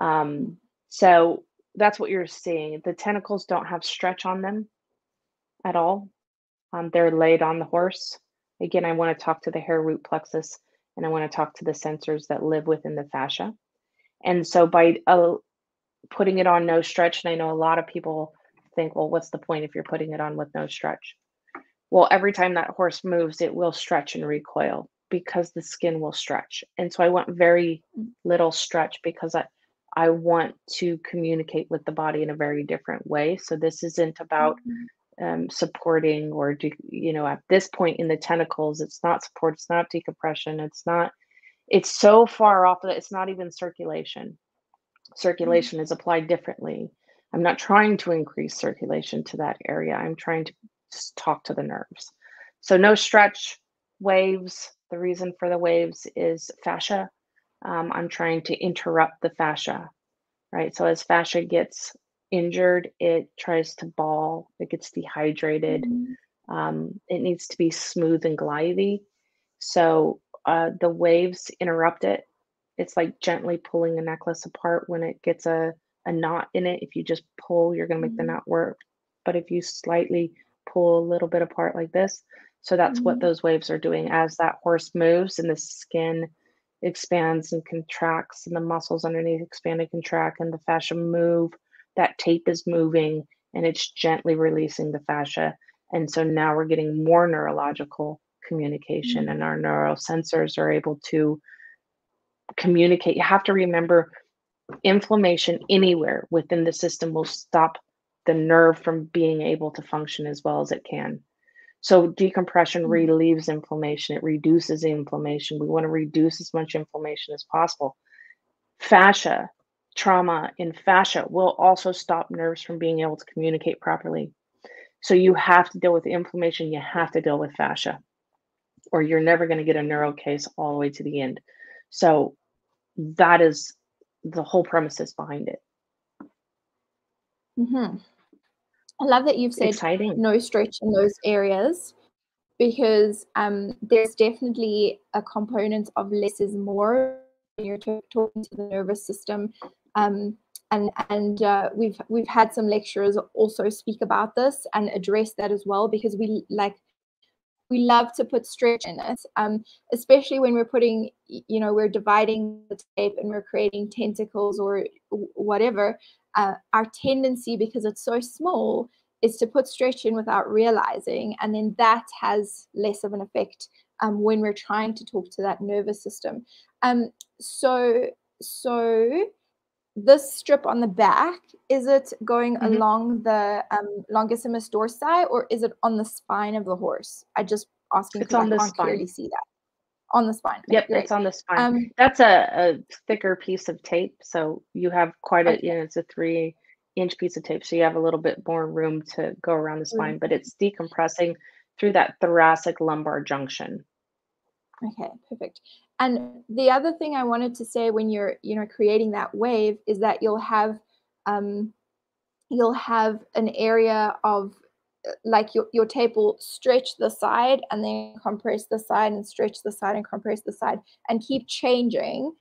Um, so that's what you're seeing. The tentacles don't have stretch on them at all. Um, they're laid on the horse. Again, I want to talk to the hair root plexus and I want to talk to the sensors that live within the fascia. And so by uh, putting it on no stretch, and I know a lot of people think, well, what's the point if you're putting it on with no stretch? Well, every time that horse moves, it will stretch and recoil because the skin will stretch. And so I want very little stretch because I, I want to communicate with the body in a very different way. So this isn't about Mhm. um, supporting or do you know at this point in the tentacles it's not support it's not decompression it's not it's so far off that it's not even circulation Mhm. circulation is applied differently i'm not trying to increase circulation to that area i'm trying to just talk to the nerves so no stretch waves the reason for the waves is fascia um, i'm trying to interrupt the fascia right so as fascia gets injured it tries to ball it gets dehydrated Mhm. um, it needs to be smooth and glidey. So uh, the waves interrupt it. It's like gently pulling a necklace apart when it gets a, a knot in it. If you just pull, you're going to make the Mhm. knot work. But if you slightly pull a little bit apart like this, so that's what Mhm. those waves are doing as that horse moves and the skin expands and contracts and the muscles underneath expand and contract and the fascia move. That tape is moving and it's gently releasing the fascia and so now we're getting more neurological communication, Mhm. and our neural sensors are able to communicate. You have to remember inflammation anywhere within the system will stop the nerve from being able to function as well as it can. So, decompression Mhm. relieves inflammation, it reduces inflammation. We want to reduce as much inflammation as possible. Fascia, trauma in fascia will also stop nerves from being able to communicate properly. So you have to deal with inflammation, you have to deal with fascia, or you're never going to get a neuro case all the way to the end. So that is the whole premises behind it. Mhm. I love that you've said Exciting. no stretch in those areas because um, there's definitely a component of less is more when you're ta- talking to the nervous system. Um, and and uh, we've we've had some lecturers also speak about this and address that as well because we like we love to put stretch in it, um, especially when we're putting, you know, we're dividing the tape and we're creating tentacles or whatever. Uh, our tendency, because it's so small, is to put stretch in without realizing, and then that has less of an effect um, when we're trying to talk to that nervous system. Um, so, so this strip on the back, is it going Mhm. along the um, longissimus dorsi or is it on the spine of the horse? I just asking It's because I on the can't spine. clearly see that. On the spine. Okay, Yep, great. it's on the spine. Um, That's a, a thicker piece of tape. So you have quite a, okay. you know, it's a three inch piece of tape. So you have a little bit more room to go around the spine, but it's decompressing through that thoracic lumbar junction. Okay, perfect. And the other thing I wanted to say when you're, you know, creating that wave is that you'll have um, you'll have an area of uh, like your, your tape will stretch the side and then compress the side and stretch the side and compress the side and keep changing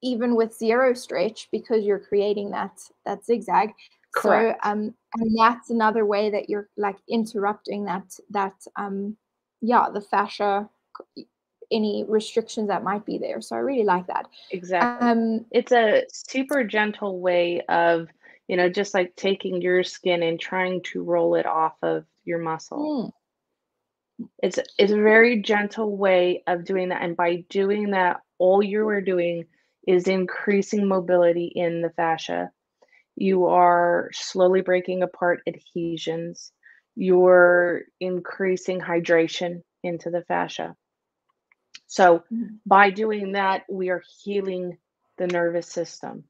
even with zero stretch because you're creating that that zigzag so Correct. um and that's another way that you're like interrupting that that um yeah the fascia any restrictions that might be there so i really like that Exactly. um It's a super gentle way of, you know, just like taking your skin and trying to roll it off of your muscle. mm, It's it's a very gentle way of doing that. And by doing that, all you are doing is increasing mobility in the fascia. You are slowly breaking apart adhesions. You're increasing hydration into the fascia. So mm, by doing that, we are healing the nervous system.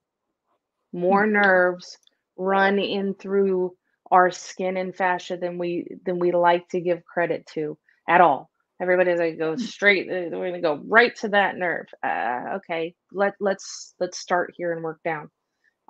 mm, More nerves run in through our skin and fascia than we than we like to give credit to at all. Everybody's like go straight. We're gonna go right to that nerve. Uh, okay, let let's let's start here and work down.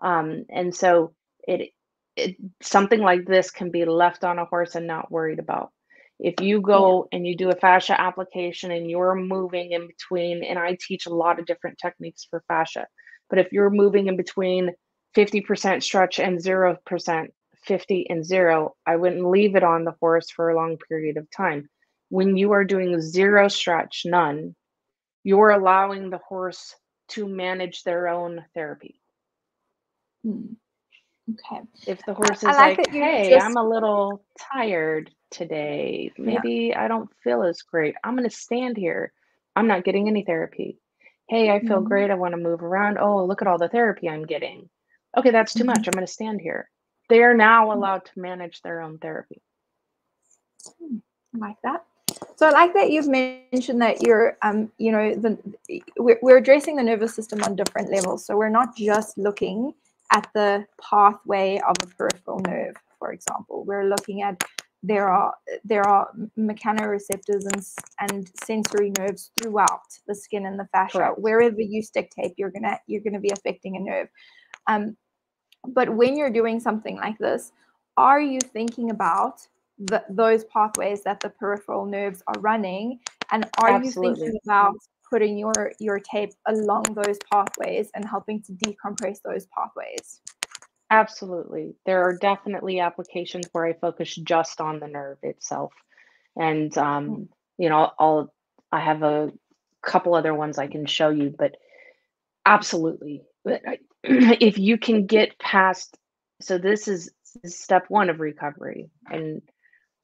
Um, and so it it something like this can be left on a horse and not worried about. If you go and you do a fascia application and you're moving in between, and I teach a lot of different techniques for fascia, but if you're moving in between 50% stretch and 0%, 50 and 0, I wouldn't leave it on the horse for a long period of time. When you are doing zero stretch, none, you're allowing the horse to manage their own therapy. Hmm. Okay. If the horse is I like, like hey, just... I'm a little tired today. Maybe yeah. I don't feel as great. I'm going to stand here. I'm not getting any therapy. Hey, I feel mm-hmm. great. I want to move around. Oh, look at all the therapy I'm getting. Okay, that's too much. Mm-hmm. I'm going to stand here. They are now mm-hmm. allowed to manage their own therapy. Hmm, I like that. So I like that you've mentioned that you're, um, you know, the we're, we're addressing the nervous system on different levels. So we're not just looking at the pathway of a peripheral nerve, for example. We're looking at there are there are mechanoreceptors and, and sensory nerves throughout the skin and the fascia. Correct. Wherever you stick tape, you're gonna you're gonna be affecting a nerve. Um, but when you're doing something like this, are you thinking about the, those pathways that the peripheral nerves are running? And are Absolutely. you thinking about putting your, your tape along those pathways and helping to decompress those pathways? Absolutely. There are definitely applications where I focus just on the nerve itself. And, um, hmm. you know, I'll, I have a couple other ones I can show you, but absolutely. But if you can get past so this is step one of recovery and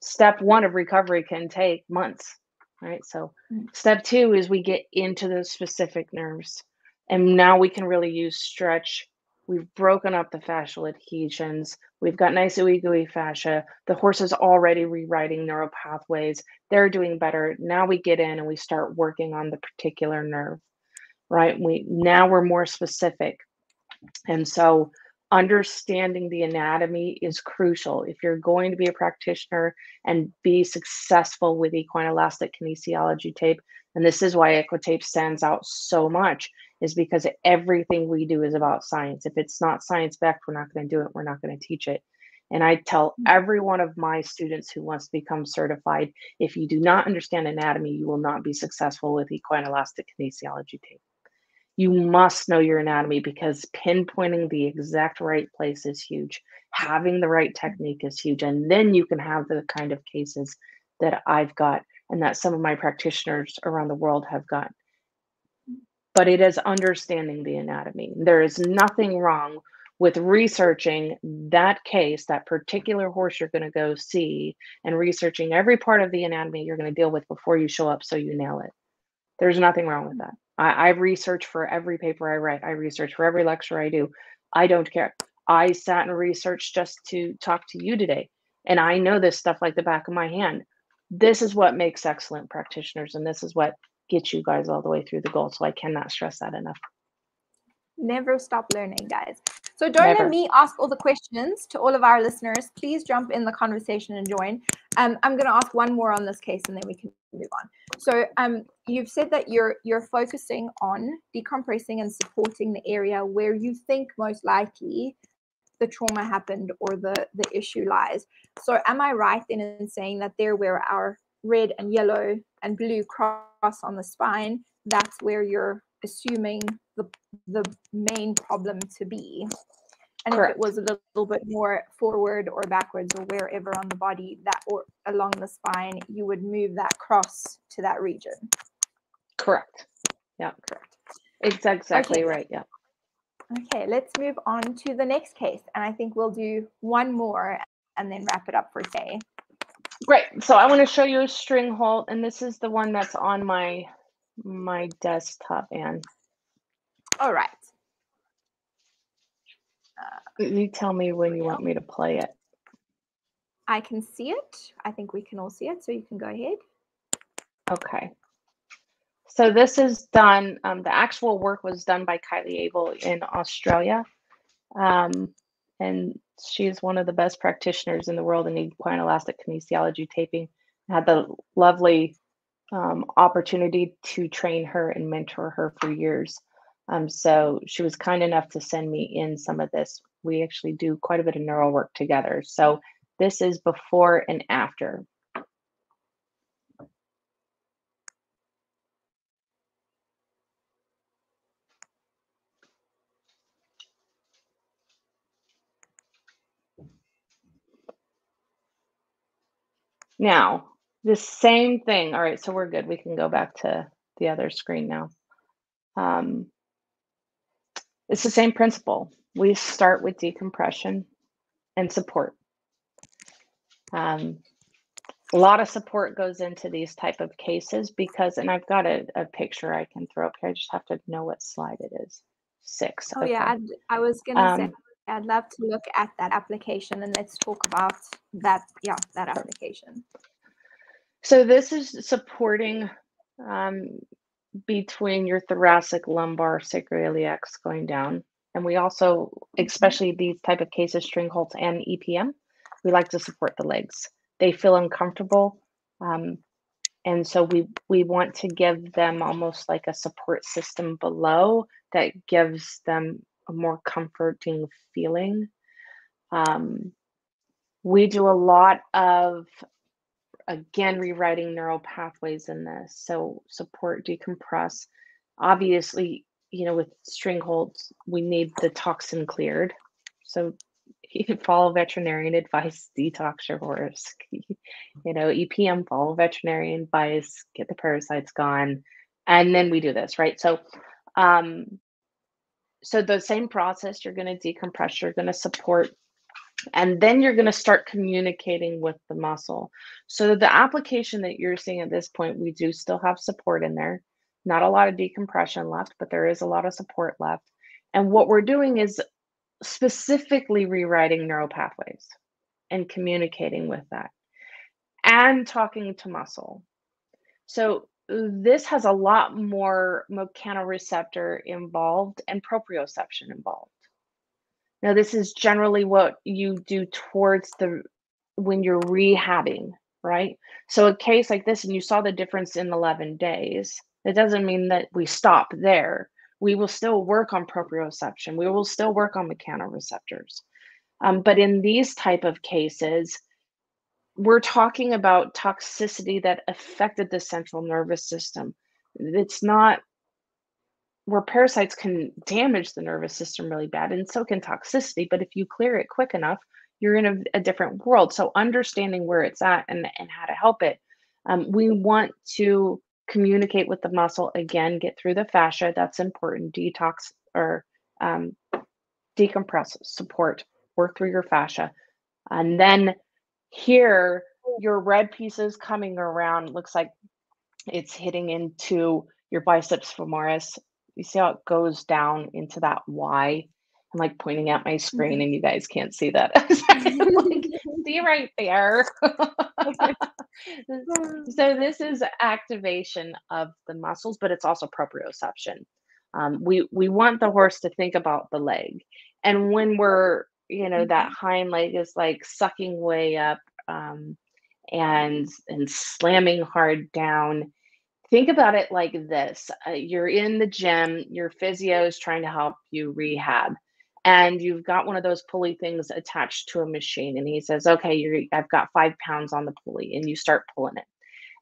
step one of recovery can take months right so mm. step two is we get into those specific nerves and now we can really use stretch we've broken up the fascial adhesions. We've got nice ooey gooey fascia. The horse is already rewriting neural pathways. They're doing better. Now we get in and we start working on the particular nerve right? We now we're more specific. And so understanding the anatomy is crucial. If you're going to be a practitioner and be successful with equine elastic kinesiology tape, and this is why Equitape stands out so much, is because everything we do is about science. If it's not science backed, we're not going to do it. We're not going to teach it. And I tell mm. every one of my students who wants to become certified if you do not understand anatomy, you will not be successful with equine elastic kinesiology tape you must know your anatomy because pinpointing the exact right place is huge. Having the right technique is huge. And then you can have the kind of cases that I've got and that some of my practitioners around the world have got. But it is understanding the anatomy. There is nothing wrong with researching that case, that particular horse you're going to go see, and researching every part of the anatomy you're going to deal with before you show up so you nail it. There's nothing wrong with that. I, I research for every paper I write. I research for every lecture I do. I don't care. I sat and researched just to talk to you today. And I know this stuff like the back of my hand. This is what makes excellent practitioners, and this is what gets you guys all the way through the goal. So I cannot stress that enough. Never stop learning, guys. So don't Never. let me ask all the questions to all of our listeners. Please jump in the conversation and join. Um, I'm going to ask one more on this case, and then we can move on. So um, you've said that you're you're focusing on decompressing and supporting the area where you think most likely the trauma happened or the the issue lies. So am I right then in saying that there where our red and yellow and blue cross on the spine, that's where you're assuming the the main problem to be. And Correct. if it was a little bit more forward or backwards or wherever on the body that or along the spine, you would move that cross to that region. Correct. Yeah. Correct. It's exactly okay. right. Yeah. Okay, let's move on to the next case. And I think we'll do one more and then wrap it up for today. Great. So I want to show you a stringhalt, and this is the one that's on my my desktop, Anne. All right. Uh, you tell me when you want me to play it. I can see it. I think we can all see it, so you can go ahead. Okay. So this is done, um, the actual work was done by Kylie Abel in Australia. Um, and she is one of the best practitioners in the world in equine elastic kinesiology taping. Had the lovely um, opportunity to train her and mentor her for years. Um, so she was kind enough to send me in some of this. We actually do quite a bit of neural work together. So this is before and after. Now, the same thing. All right, so we're good. We can go back to the other screen now. Um, it's the same principle. We start with decompression and support. Um, a lot of support goes into these type of cases because, and I've got a, a picture I can throw up here. I just have to know what slide it is. Six. Oh okay. yeah, I'd, I was gonna um, say I'd love to look at that application and let's talk about that. Yeah, that application. So this is supporting um, between your thoracic, lumbar, sacroiliacs going down. And we also, especially these type of cases, stringhalts and EPM, we like to support the legs. They feel uncomfortable. Um, and so we we want to give them almost like a support system below that gives them a more comforting feeling. Um, we do a lot of again rewriting neural pathways in this. So support, decompress. Obviously, you know, with stringhalts, we need the toxin cleared. So you follow veterinarian advice, detox your horse. you know, EPM, follow veterinarian advice, get the parasites gone, and then we do this, right? So, um, so the same process. You're going to decompress. You're going to support and then you're going to start communicating with the muscle. So the application that you're seeing at this point, we do still have support in there. Not a lot of decompression left, but there is a lot of support left. And what we're doing is specifically rewriting neural pathways and communicating with that and talking to muscle. So this has a lot more mechanoreceptor involved and proprioception involved. Now, this is generally what you do towards the when you're rehabbing, right? So a case like this, and you saw the difference in 11 days, it doesn't mean that we stop there. We will still work on proprioception. We will still work on mechanoreceptors. Um, but in these type of cases, we're talking about toxicity that affected the central nervous system. It's not where parasites can damage the nervous system really bad, and so can toxicity. But if you clear it quick enough, you're in a, a different world. So understanding where it's at and, and how to help it. Um, we want to communicate with the muscle again, get through the fascia. That's important. Detox or um, decompress, support, work through your fascia. And then here, your red pieces coming around looks like it's hitting into your biceps femoris you see how it goes down into that Y? I'm like pointing at my screen mm-hmm. and you guys can't see that. like, see right there. so this is activation of the muscles, but it's also proprioception. Um, we we want the horse to think about the leg, and when we're you know that mm-hmm. hind leg is like sucking way up um, and and slamming hard down. Think about it like this uh, you're in the gym your physio is trying to help you rehab and you've got one of those pulley things attached to a machine and he says okay you're i've got five pounds on the pulley and you start pulling it.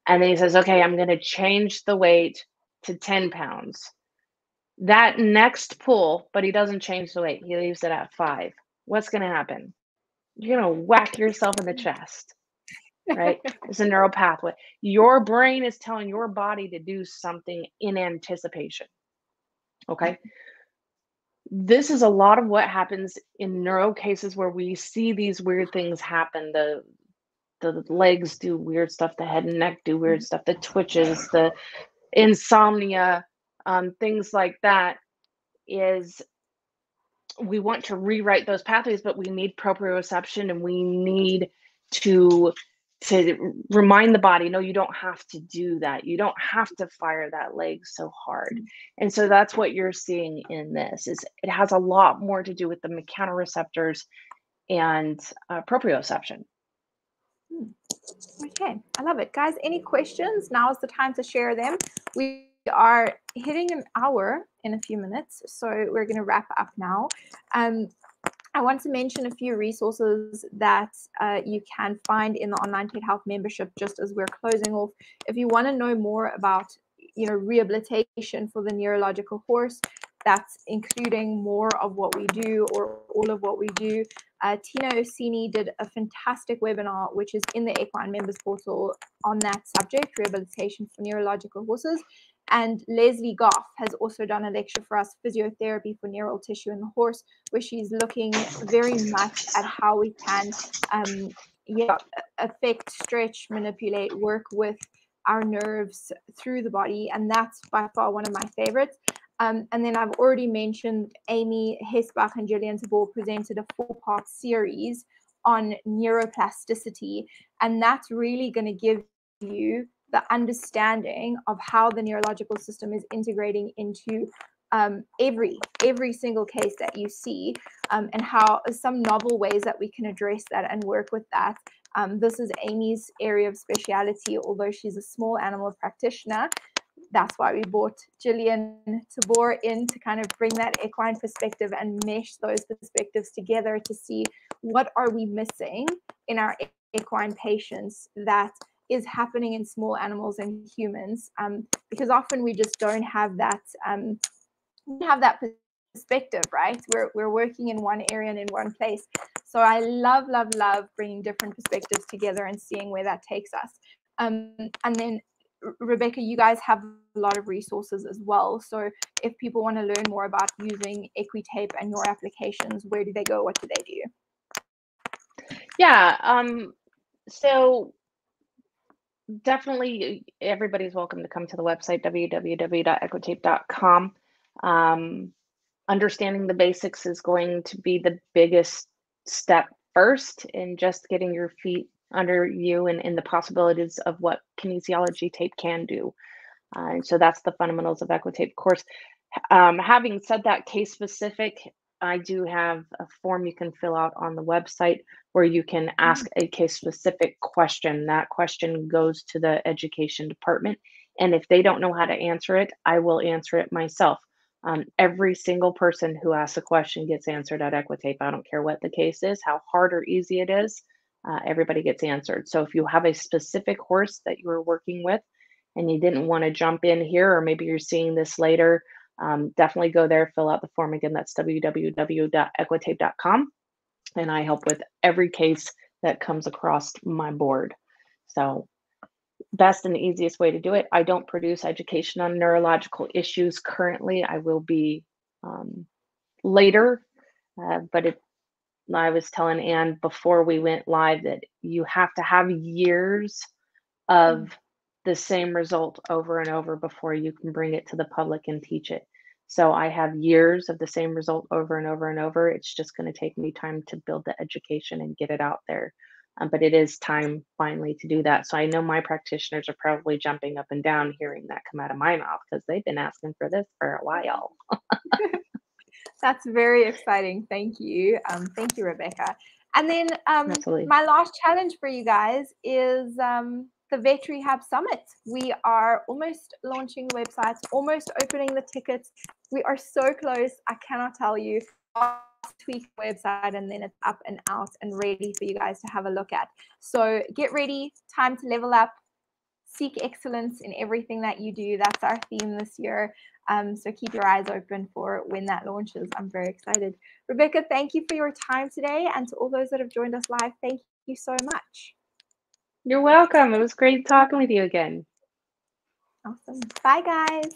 And then he says okay i'm going to change the weight to 10 pounds. That next pull but he doesn't change the weight he leaves it at five what's going to happen you're going to whack yourself in the chest right? it's a neural pathway. Your brain is telling your body to do something in anticipation. Okay. This is a lot of what happens in neuro cases where we see these weird things happen. The the legs do weird stuff, the head and neck do weird mm-hmm. stuff, the twitches, the insomnia, um, things like that is we want to rewrite those pathways, but we need proprioception and we need to to remind the body no you don't have to do that you don't have to fire that leg so hard and so that's what you're seeing in this is it has a lot more to do with the mechanoreceptors and uh, proprioception Hmm. Okay, I love it. Guys, any questions? Now is the time to share them. We are hitting an hour in a few minutes, so we're going to wrap up now. Um, I want to mention a few resources that uh, you can find in the online Pet Health membership just as we're closing off. If you want to know more about you know rehabilitation for the neurological horse, that's including more of what we do or all of what we do. Uh, Tina Orsini did a fantastic webinar, which is in the Equine Members Portal on that subject, rehabilitation for neurological horses. And Lesley Goff has also done a lecture for us, physiotherapy for neural tissue in the horse, where she's looking very much at how we can um, yeah, affect, stretch, manipulate, work with our nerves through the body. And that's by far one of my favorites. Um, and then I've already mentioned Amie Hesbach and Gillian Tabor presented a four part series on neuroplasticity. And that's really going to give you the understanding of how the neurological system is integrating into um, every every single case that you see um, and how some novel ways that we can address that and work with that. Um, this is Amie's area of speciality although she's a small animal practitioner. That's why we brought Gillian Tabor in to kind of bring that equine perspective and mesh those perspectives together to see what are we missing in our equine patients that is happening in small animals and humans um, because often we just don't have that um, have that perspective right? We're, we're working in one area and in one place. So i love love love bringing different perspectives together and seeing where that takes us. Um, and then rebecca you guys have a lot of resources as well. So if people want to learn more about using equitape and your applications where do they go? What do they do? Yeah um so definitely everybody's welcome to come to the website www.equitape.com um, understanding the basics is going to be the biggest step first in just getting your feet under you and, in the possibilities of what kinesiology tape can do. Uh, so that's the fundamentals of equitape course um, having said that case specific I do have a form you can fill out on the website where you can mm-hmm. ask a case specific question. That question goes to the education department. And if they don't know how to answer it, I will answer it myself. Um, every single person who asks a question gets answered at Equitape. I don't care what the case is, how hard or easy it is, uh, everybody gets answered. So if you have a specific horse that you are working with and you didn't want to jump in here, or maybe you're seeing this later, um, definitely go there, fill out the form again. That's www.equitape.com. And I help with every case that comes across my board. So, best and easiest way to do it. I don't produce education on neurological issues currently. I will be um, later, uh, but it, I was telling Anne before we went live that you have to have years of mm the same result over and over before you can bring it to the public and teach it. So I have years of the same result over and over and over. It's just going to take me time to build the education and get it out there. Um, but it is time finally to do that. So I know my practitioners are probably jumping up and down hearing that come out of my mouth because they've been asking for this for a while. That's very exciting. Thank you. Um, thank you, Rebecca. And then um, my last challenge for you guys is um, the Vet Rehab Summit. We are almost launching websites, almost opening the tickets. We are so close. I cannot tell you. Tweak website and then it's up and out and ready for you guys to have a look at. So get ready. Time to level up. Seek excellence in everything that you do. That's our theme this year. Um, so keep your eyes open for when that launches. I'm very excited. Rebecca, thank you for your time today. And to all those that have joined us live, thank you so much. You're welcome. It was great talking with you again. Awesome. Bye, guys.